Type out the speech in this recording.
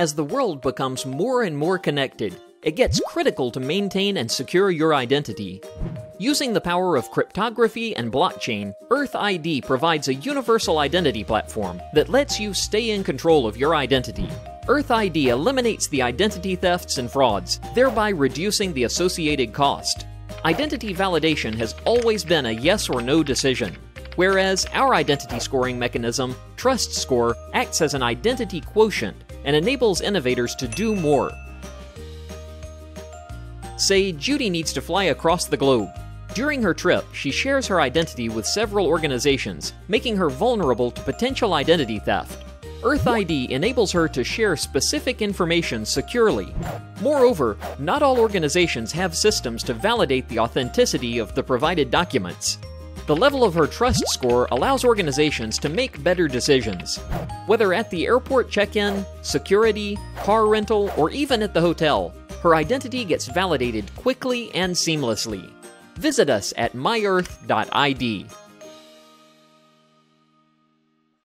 As the world becomes more and more connected, it gets critical to maintain and secure your identity. Using the power of cryptography and blockchain, EarthID provides a universal identity platform that lets you stay in control of your identity. EarthID eliminates the identity thefts and frauds, thereby reducing the associated cost. Identity validation has always been a yes or no decision, whereas our identity scoring mechanism, Trust Score, acts as an identity quotient and enables innovators to do more. Say Judy needs to fly across the globe. During her trip, she shares her identity with several organizations, making her vulnerable to potential identity theft. EarthID enables her to share specific information securely. Moreover, not all organizations have systems to validate the authenticity of the provided documents. The level of her trust score allows organizations to make better decisions. Whether at the airport check in, security, car rental, or even at the hotel, her identity gets validated quickly and seamlessly. Visit us at myearth.id